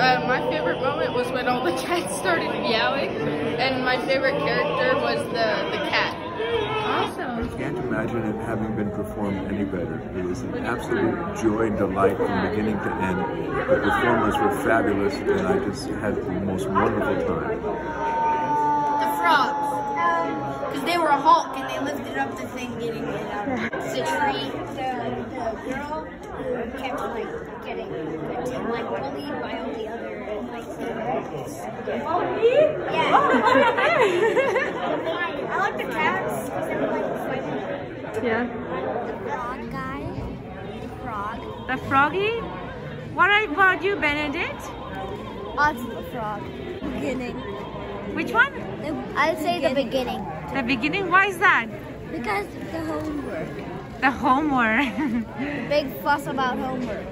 Uh, my favorite moment was when all the cats started meowing, and my favorite character was the, the cat. Awesome. I can't imagine it having been performed any better. It was an absolute joy and delight from beginning to end. The performers were fabulous, and I just had the most wonderful time. The frogs. Because they were a Hulk and they lifted up the thing getting it out of the tree. Girl kept like getting like bullied by all the other like Yeah. Oh, I like the cats because they were like fighting. Yeah. The frog guy. The frog. The froggy? What about you, Benedict? Also the frog. Beginning. Which one? I'd say the beginning. The beginning? Why is that? Because the homework. The homework. Big fuss about homework.